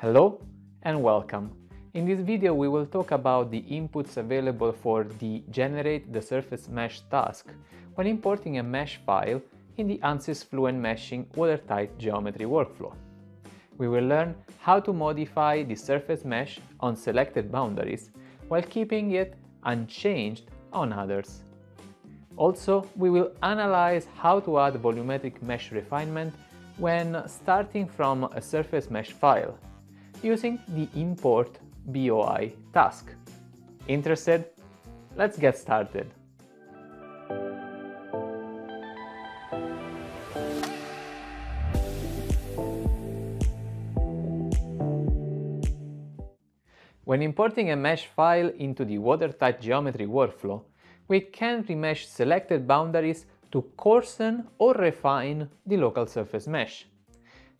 Hello and welcome. In this video we will talk about the inputs available for the Generate the Surface Mesh task when importing a mesh file in the ANSYS Fluent Meshing watertight geometry workflow. We will learn how to modify the surface mesh on selected boundaries while keeping it unchanged on others. Also, we will analyze how to add volumetric mesh refinement when starting from a surface mesh file using the import BOI task. Interested? Let's get started. When importing a mesh file into the watertight geometry workflow, we can remesh selected boundaries to coarsen or refine the local surface mesh.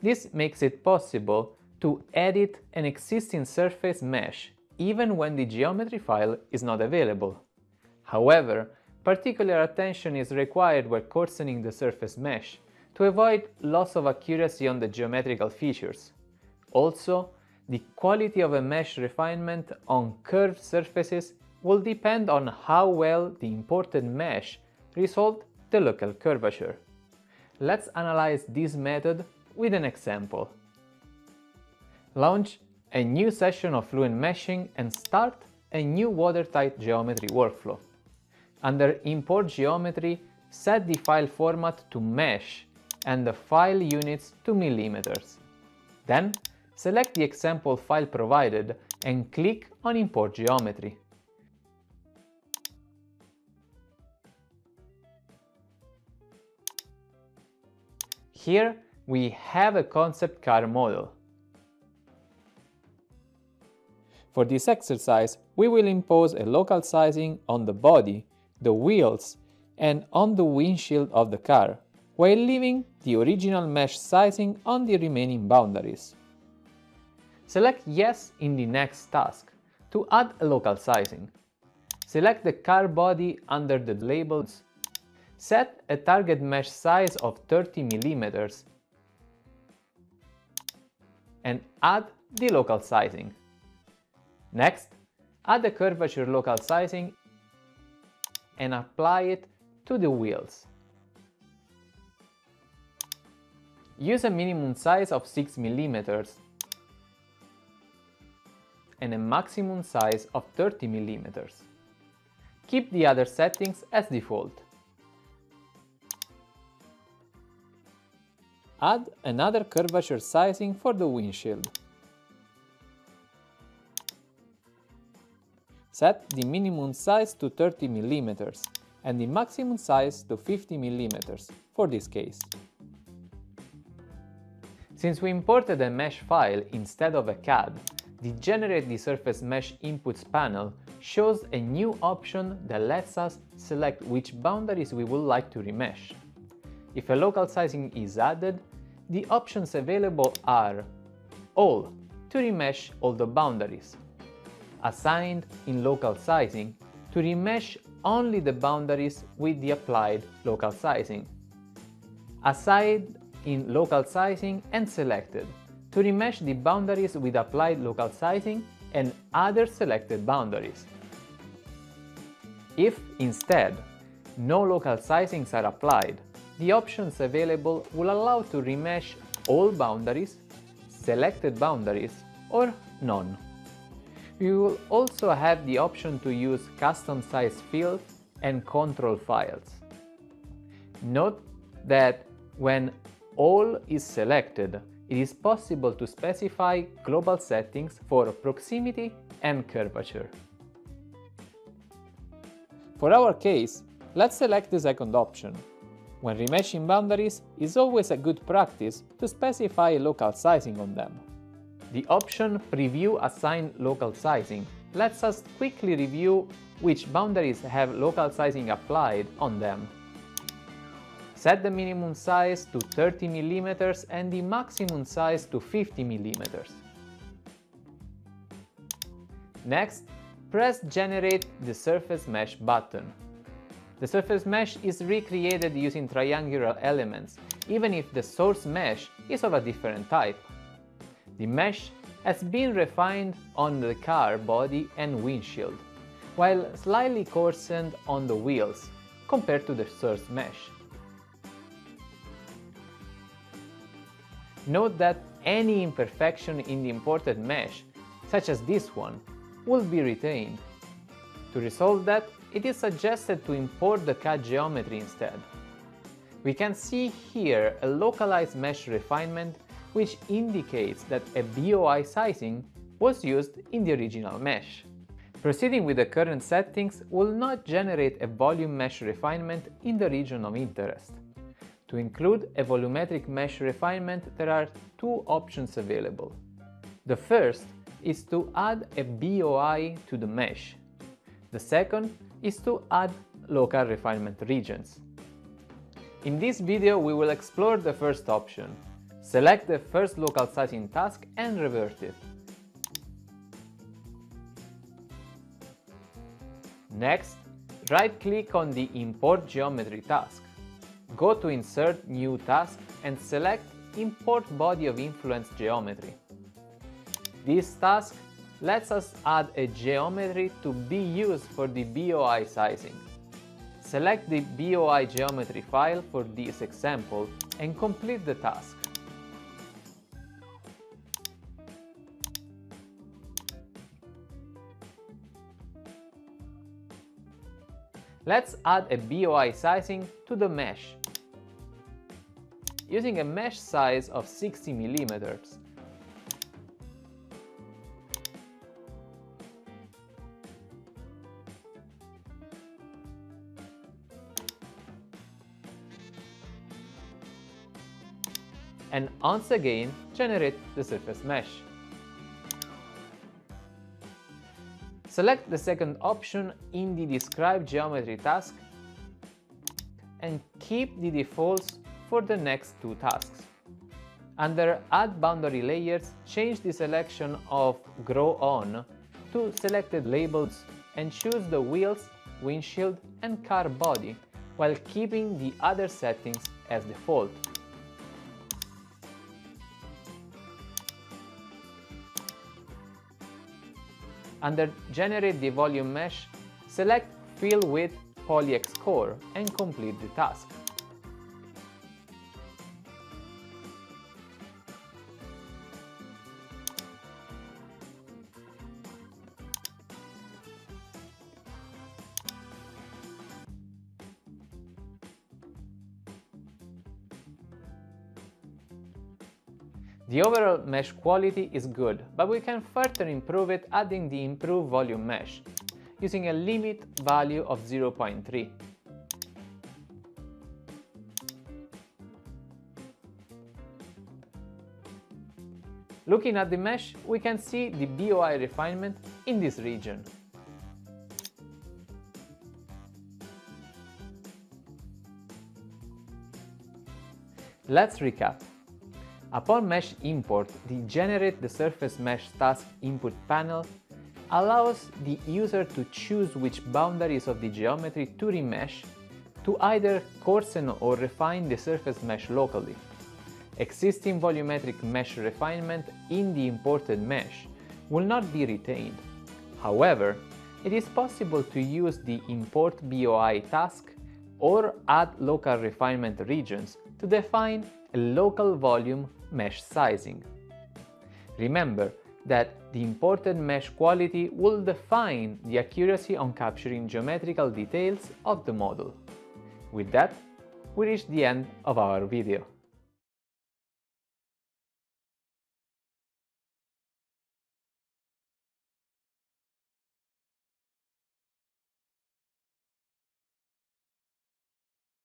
This makes it possible to edit an existing surface mesh even when the geometry file is not available. However, particular attention is required when coarsening the surface mesh to avoid loss of accuracy on the geometrical features. Also, the quality of a mesh refinement on curved surfaces will depend on how well the imported mesh resolved the local curvature. Let's analyze this method with an example. Launch a new session of Fluent Meshing and start a new watertight geometry workflow. Under Import Geometry, set the file format to mesh and the file units to millimeters. Then, select the example file provided and click on Import Geometry. Here we have a concept car model. For this exercise, we will impose a local sizing on the body, the wheels, and on the windshield of the car, while leaving the original mesh sizing on the remaining boundaries. Select Yes in the next task to add a local sizing. Select the car body under the labels. Set a target mesh size of 30 mm and add the local sizing. Next, add the curvature local sizing and apply it to the wheels. Use a minimum size of 6 mm and a maximum size of 30 mm. Keep the other settings as default. Add another curvature sizing for the windshield. Set the minimum size to 30 mm and the maximum size to 50 mm for this case. Since we imported a mesh file instead of a CAD, the Generate the Surface Mesh Inputs panel shows a new option that lets us select which boundaries we would like to remesh. If a local sizing is added, the options available are All, to remesh all the boundaries, assigned in local sizing to remesh only the boundaries with the applied local sizing. Assigned in local sizing and selected to remesh the boundaries with applied local sizing and other selected boundaries. If, instead, no local sizings are applied, the options available will allow to remesh all boundaries, selected boundaries, or none. You will also have the option to use custom size fields and control files. Note that when all is selected, it is possible to specify global settings for proximity and curvature. For our case, let's select the second option. When remeshing boundaries, it's always a good practice to specify local sizing on them. The option Preview Assign Local Sizing lets us quickly review which boundaries have local sizing applied on them. Set the minimum size to 30 mm and the maximum size to 50 mm. Next, press Generate the Surface Mesh button. The surface mesh is recreated using triangular elements, even if the source mesh is of a different type. The mesh has been refined on the car body and windshield, while slightly coarsened on the wheels compared to the source mesh. Note that any imperfection in the imported mesh, such as this one, will be retained. To resolve that, it is suggested to import the CAD geometry instead. We can see here a localized mesh refinement which indicates that a BOI sizing was used in the original mesh. Proceeding with the current settings will not generate a volume mesh refinement in the region of interest. To include a volumetric mesh refinement, there are two options available. The first is to add a BOI to the mesh. The second is to add local refinement regions. In this video we will explore the first option. Select the first local sizing task and revert it. Next, right-click on the Import Geometry task. Go to Insert New Task and select Import Body of Influence Geometry. This task lets us add a geometry to be used for the BOI sizing. Select the BOI geometry file for this example and complete the task. Let's add a BOI sizing to the mesh using a mesh size of 60 millimeters. and once again generate the surface mesh. Select the second option in the Describe Geometry task and keep the defaults for the next two tasks. Under Add Boundary Layers, change the selection of Grow On to Selected Labels and choose the wheels, windshield and car body while keeping the other settings as default. Under Generate the Volume Mesh, select Fill with Poly-Hexcore and complete the task. The overall mesh quality is good, but we can further improve it adding the improved volume mesh, using a limit value of 0.3. Looking at the mesh, we can see the BOI refinement in this region. Let's recap. Upon mesh import, the Generate the Surface Mesh task input panel allows the user to choose which boundaries of the geometry to remesh to either coarsen or refine the surface mesh locally. Existing volumetric mesh refinement in the imported mesh will not be retained. However, it is possible to use the Import BOI task or add local refinement regions to define a local volume mesh sizing. Remember that the imported mesh quality will define the accuracy on capturing geometrical details of the model. With that, we reach the end of our video.